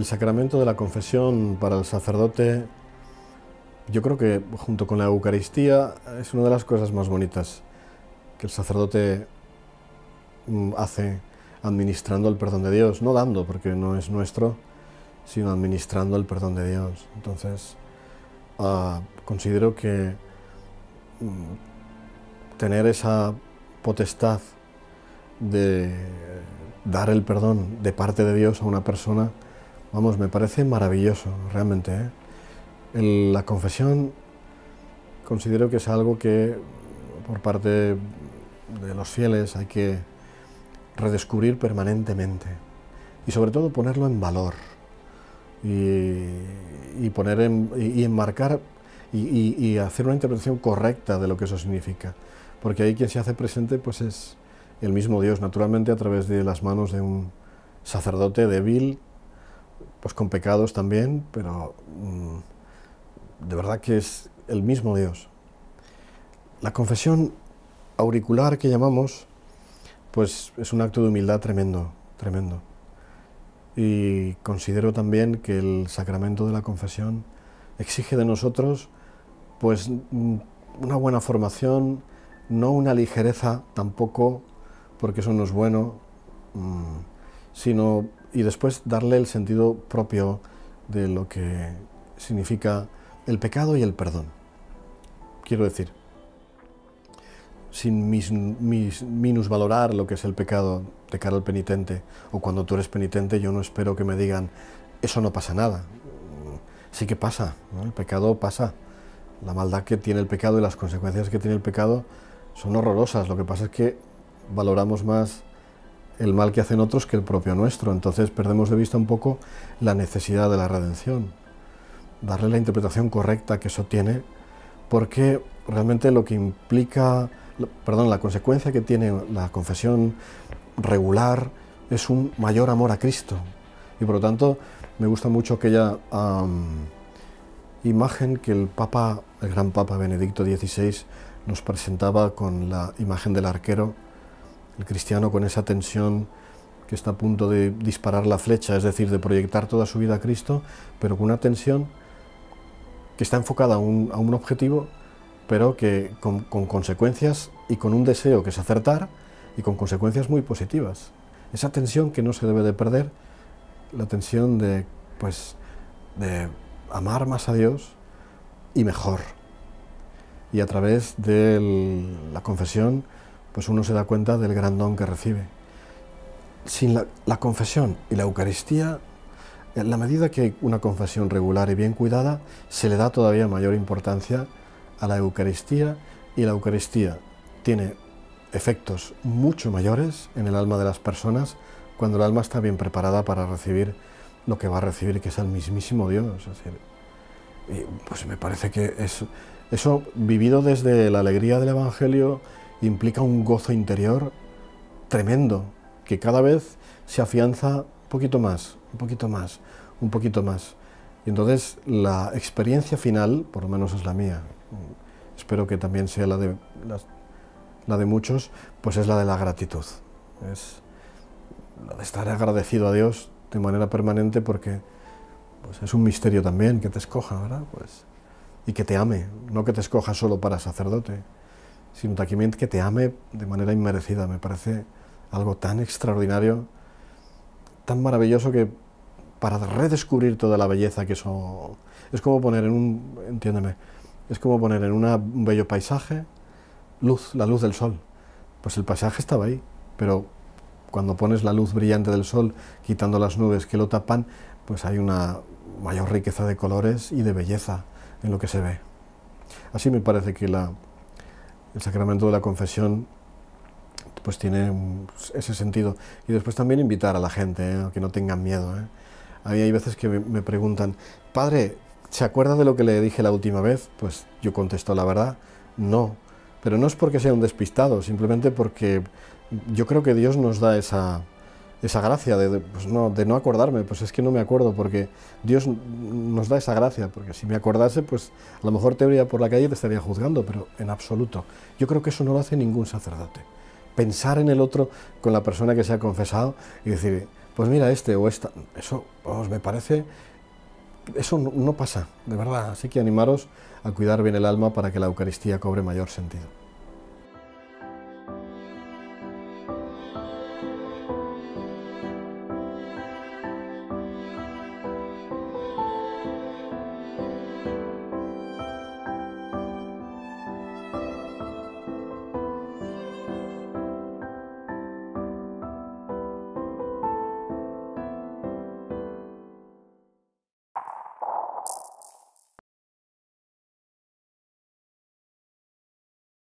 El sacramento de la confesión para el sacerdote, yo creo que junto con la Eucaristía es una de las cosas más bonitas que el sacerdote mm, hace administrando el perdón de Dios, no dando porque no es nuestro, sino administrando el perdón de Dios. Entonces, ah, considero que mm, tener esa potestad de dar el perdón de parte de Dios a una persona, vamos, me parece maravilloso, realmente. ¿eh? la confesión considero que es algo que por parte de los fieles hay que redescubrir permanentemente y sobre todo ponerlo en valor y, poner y, enmarcar y, hacer una interpretación correcta de lo que eso significa. Porque ahí quien se hace presente pues es el mismo Dios, naturalmente a través de las manos de un sacerdote débil, pues con pecados también, pero mm, de verdad que es el mismo Dios. La confesión auricular que llamamos, pues es un acto de humildad tremendo, tremendo. Y considero también que el sacramento de la confesión exige de nosotros pues mm, una buena formación, no una ligereza tampoco, porque eso no es bueno, mm, sino y después darle el sentido propio de lo que significa el pecado y el perdón. Quiero decir, sin mis, minusvalorar lo que es el pecado de cara al penitente, o cuando tú eres penitente yo no espero que me digan, eso no pasa nada. Sí que pasa, el pecado pasa. La maldad que tiene el pecado y las consecuencias que tiene el pecado son horrorosas. Lo que pasa es que valoramos más el mal que hacen otros que el propio nuestro. Entonces perdemos de vista un poco la necesidad de la redención. Darle la interpretación correcta que eso tiene, porque realmente lo que implica perdón, la consecuencia que tiene la confesión regular es un mayor amor a Cristo. Y por lo tanto, me gusta mucho aquella imagen que el Papa, el gran Papa Benedicto XVI, nos presentaba con la imagen del arquero, el cristiano con esa tensión que está a punto de disparar la flecha, es decir, de proyectar toda su vida a Cristo, pero con una tensión que está enfocada a un, objetivo pero que con, consecuencias y con un deseo que es acertar y con consecuencias muy positivas. Esa tensión que no se debe de perder, la tensión de, pues, de amar más a Dios y mejor. Y a través de la confesión, pues uno se da cuenta del gran don que recibe. Sin la, confesión y la Eucaristía, en la medida que una confesión regular y bien cuidada, se le da todavía mayor importancia a la Eucaristía y la Eucaristía tiene efectos mucho mayores en el alma de las personas cuando el alma está bien preparada para recibir lo que va a recibir, que es el mismísimo Dios. pues me parece que eso, eso, vivido desde la alegría del Evangelio, implica un gozo interior tremendo, que cada vez se afianza un poquito más, un poquito más, un poquito más. Y entonces la experiencia final, por lo menos es la mía, espero que también sea la de, la, de muchos, pues es la de la gratitud. Es la de estar agradecido a Dios de manera permanente porque pues es un misterio también que te escoja, ¿verdad? Pues, y que te ame, no que te escoja solo para sacerdote, sino también que te ame de manera inmerecida. Me parece algo tan extraordinario, tan maravilloso que para redescubrir toda la belleza que eso es como poner en un, entiéndeme, es como poner en un bello paisaje luz, la luz del sol. Pues el paisaje estaba ahí, pero cuando pones la luz brillante del sol, quitando las nubes que lo tapan, pues hay una mayor riqueza de colores y de belleza en lo que se ve. Así me parece que la, el sacramento de la confesión pues tiene ese sentido. Y después también invitar a la gente, ¿eh? que no tengan miedo. ¿eh? A mí hay veces que me preguntan, padre, ¿Se acuerda de lo que le dije la última vez? Pues yo contesto la verdad, no. Pero no es porque sea un despistado, simplemente porque yo creo que Dios nos da esa, esa gracia de, pues no, de no acordarme, pues es que no me acuerdo, porque Dios nos da esa gracia, porque si me acordase, pues a lo mejor te vería por la calle y te estaría juzgando, pero en absoluto. Yo creo que eso no lo hace ningún sacerdote. Pensar en el otro con la persona que se ha confesado y decir, pues mira este o esta. Eso me parece, eso no pasa, de verdad. Así que animaros a cuidar bien el alma para que la Eucaristía cobre mayor sentido.